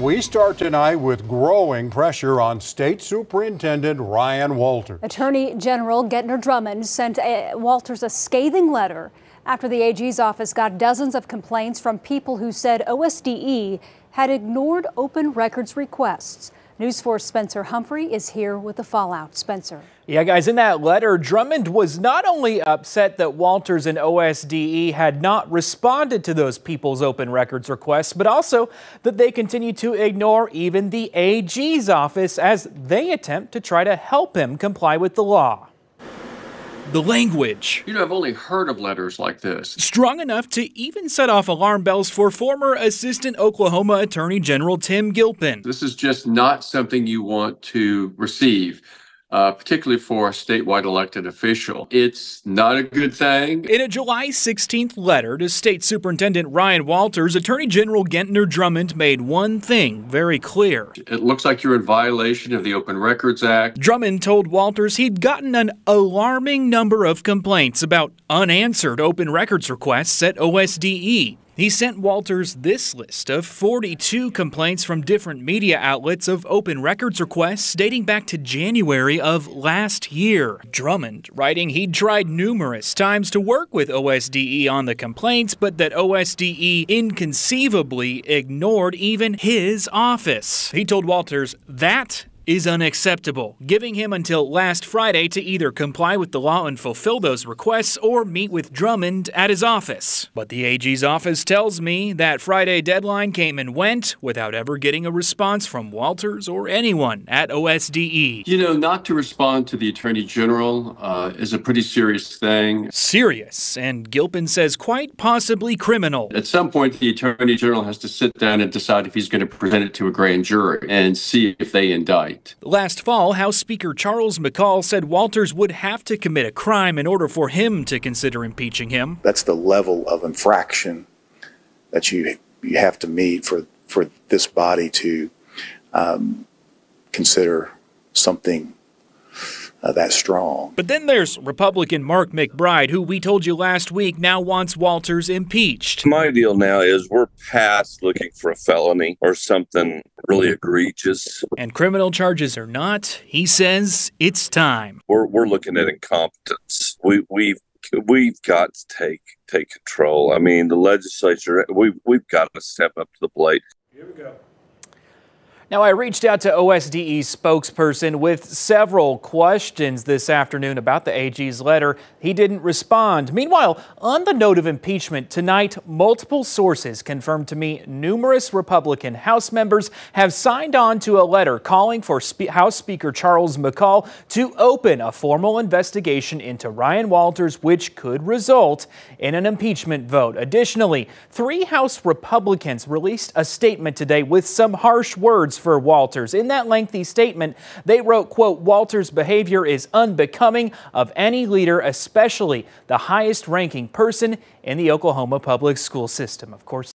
We start tonight with growing pressure on State Superintendent Ryan Walters. Attorney General Gentner Drummond sent a, Walters a scathing letter after the AG's office got dozens of complaints from people who said OSDE had ignored open records requests. News 4 Spencer Humphrey is here with the fallout. Spencer. Yeah, guys, in that letter, Drummond was not only upset that Walters and OSDE had not responded to those people's open records requests, but also that they continue to ignore even the AG's office as they attempt to try to help him comply with the law the language. You know, I've only heard of letters like this. Strong enough to even set off alarm bells for former Assistant Oklahoma Attorney General Tim Gilpin. This is just not something you want to receive uh, particularly for a statewide elected official. It's not a good thing. In a July 16th letter to State Superintendent Ryan Walters, Attorney General Gentner Drummond made one thing very clear. It looks like you're in violation of the Open Records Act. Drummond told Walters he'd gotten an alarming number of complaints about unanswered open records requests at OSDE. He sent Walters this list of 42 complaints from different media outlets of open records requests dating back to January of last year. Drummond writing he'd tried numerous times to work with OSDE on the complaints, but that OSDE inconceivably ignored even his office. He told Walters that is unacceptable, giving him until last Friday to either comply with the law and fulfill those requests or meet with Drummond at his office. But the AG's office tells me that Friday deadline came and went without ever getting a response from Walters or anyone at OSDE. You know, not to respond to the Attorney General uh, is a pretty serious thing. Serious, and Gilpin says quite possibly criminal. At some point, the Attorney General has to sit down and decide if he's going to present it to a grand jury and see if they indict right. Last fall, House Speaker Charles McCall said Walters would have to commit a crime in order for him to consider impeaching him. That's the level of infraction that you you have to meet for for this body to um, consider something uh, that strong. But then there's Republican Mark McBride, who we told you last week now wants Walters impeached. My deal now is we're past looking for a felony or something really egregious. And criminal charges or not, he says it's time. We're, we're looking at incompetence. We, we've we've got to take take control. I mean, the legislature we we've got to step up to the plate. Here we go. Now, I reached out to OSDE's spokesperson with several questions this afternoon about the AG's letter. He didn't respond. Meanwhile, on the note of impeachment, tonight, multiple sources confirmed to me numerous Republican House members have signed on to a letter calling for Spe House Speaker Charles McCall to open a formal investigation into Ryan Walters, which could result in an impeachment vote. Additionally, three House Republicans released a statement today with some harsh words for Walters. In that lengthy statement, they wrote, quote, Walters' behavior is unbecoming of any leader, especially the highest ranking person in the Oklahoma public school system. Of course,